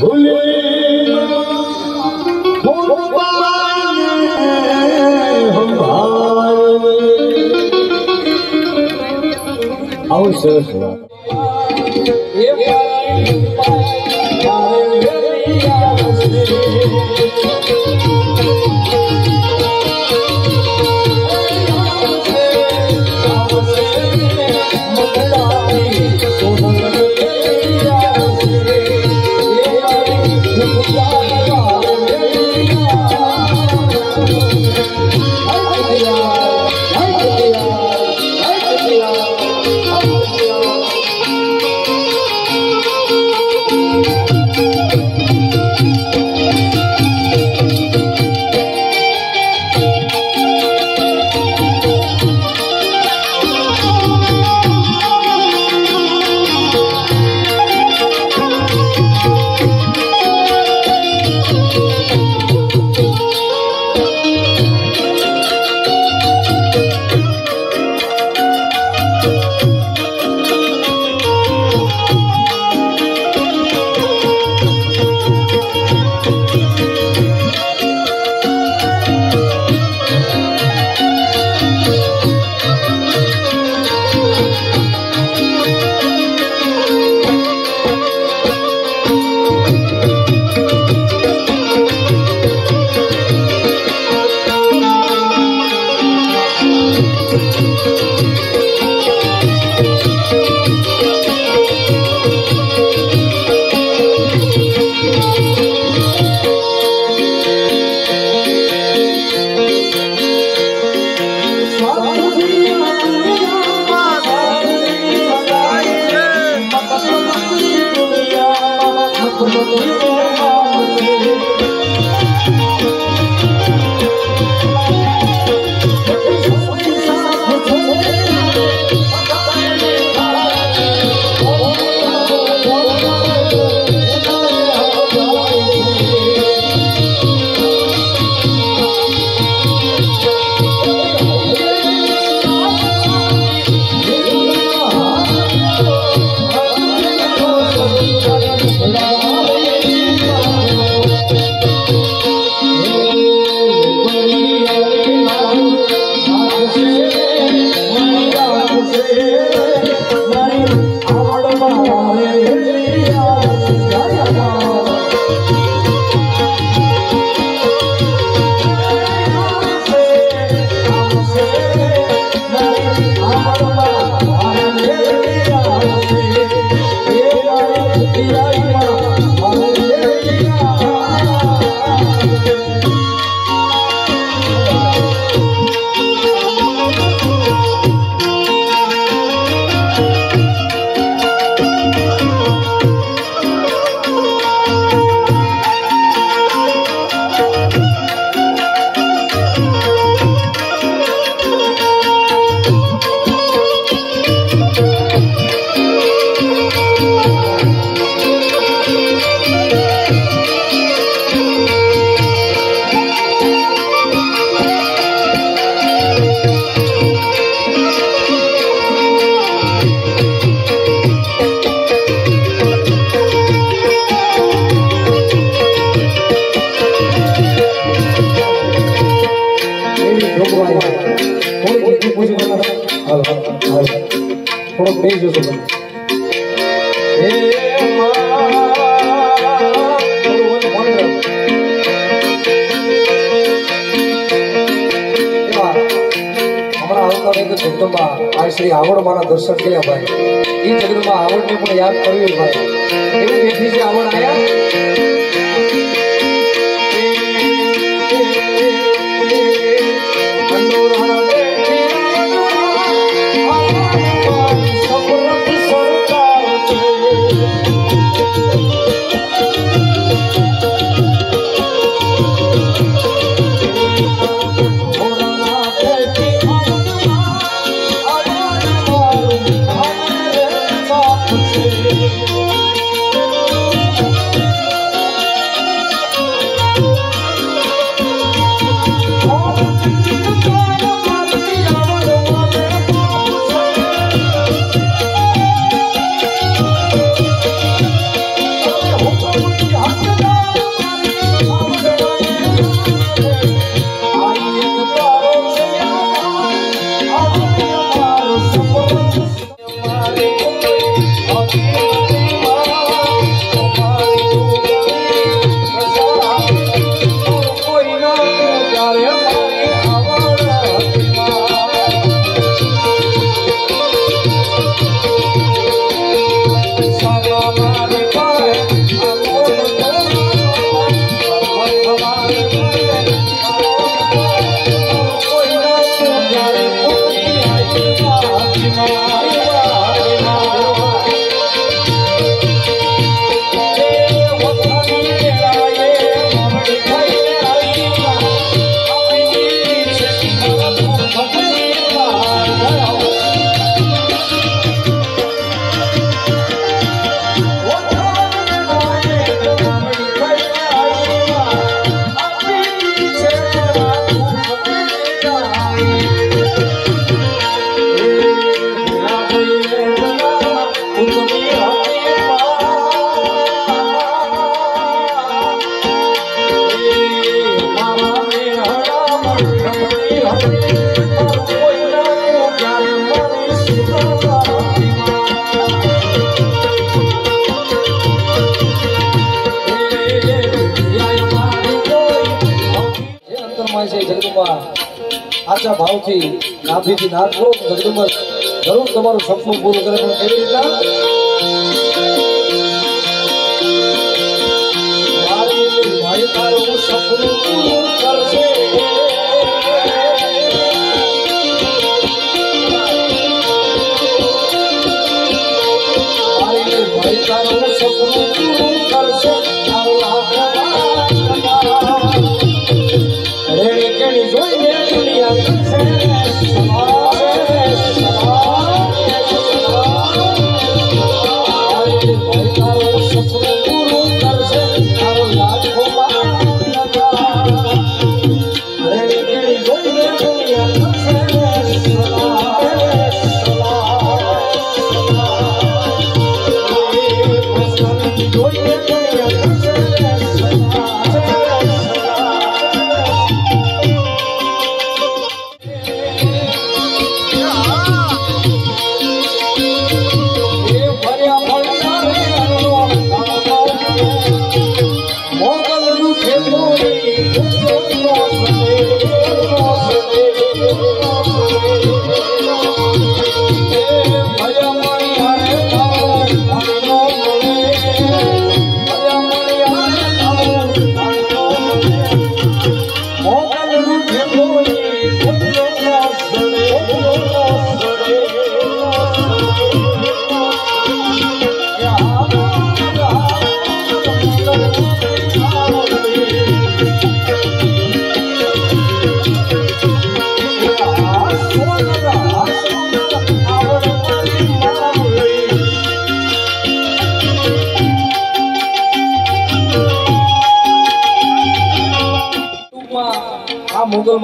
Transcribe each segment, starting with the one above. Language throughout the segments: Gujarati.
بھولے ہوں بون با میں ہوں આવું સરસ વાત થોડોક બેસી જશો તમે. આ શ્રી આવડ દર્શન કર્યા ભાઈ. એ જગદંબા આવડને પણ યાદ કર્યું ભાઈ. એવું બેઠી છે આવડ આયા? જગદંબા આચા ભાવથી નાભીથી નાથો જગદંબા જરૂર તમારું સપનું પૂરું કરે પણ કેવી રીતના સપનું પૂરું કરશે. તારું સપનું પૂરું દુનિયા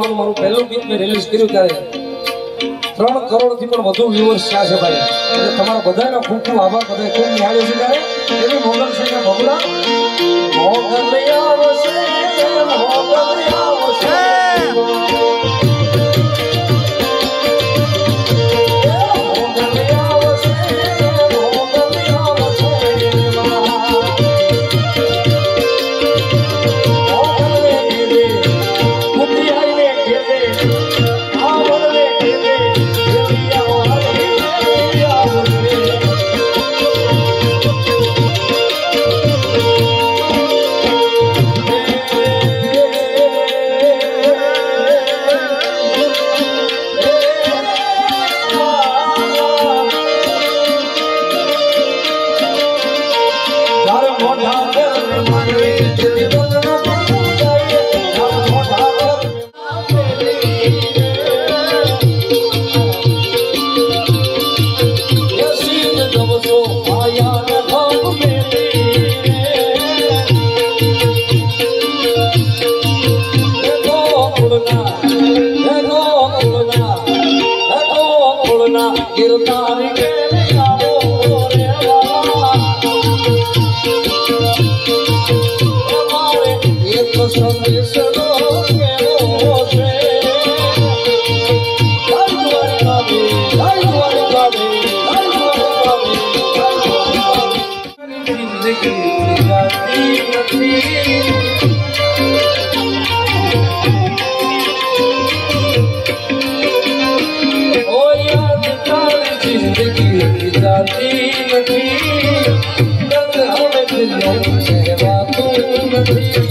મારું મારું પહેલું ગીત મેં રિલીઝ કર્યું ત્યારે. ત્રણ કરોડથી પણ વધુ વ્યુઅર્સ થયા છે ભાઈ એટલે તમારા બધાનો ખૂબ ખૂબ આભાર. બધા ખૂબ નિહાળ્યો છે ત્યારે. એવી મોગલ કે ભગુડા મોગલ નથી દર્દ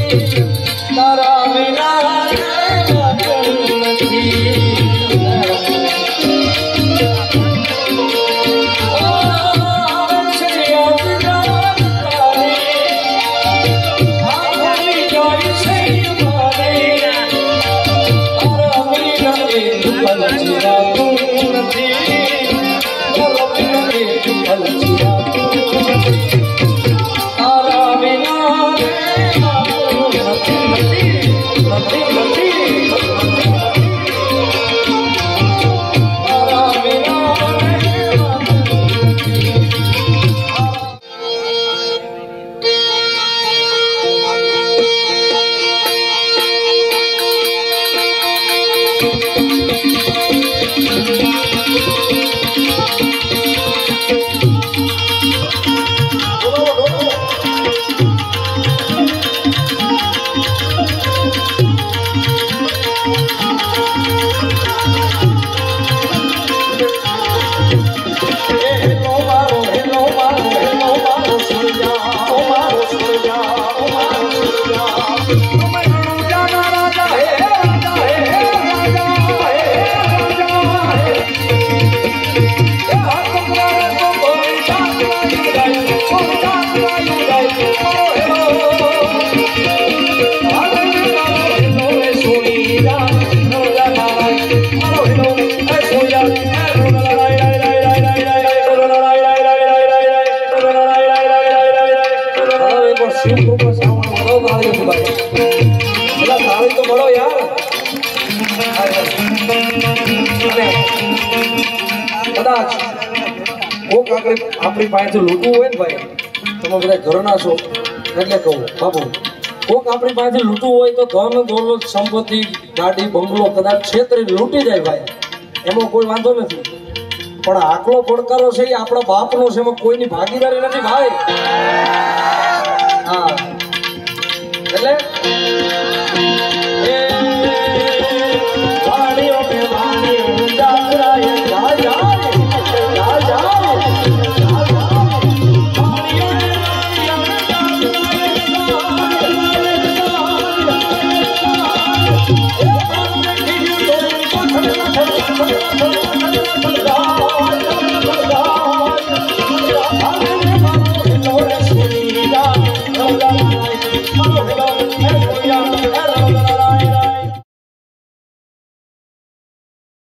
આપણી આપણી પાસે લૂંટવું હોય ને ભાઈ, તમે બધા ઘરના છો, એટલે કહું, બાપુ, કોક આપણી પાસે લૂંટવું હોય તો ધન દોલત, સંપત્તિ, ગાડી, બંગલો કદાચ ક્ષેત્રે લૂંટી જાય ભાઈ. એમાં કોઈ વાંધો નથી. પણ આટલો પડકારો છે એ આપણા બાપનો છે, એમાં કોઈની ભાગીદારી નથી ભાઈ. હા. એટલે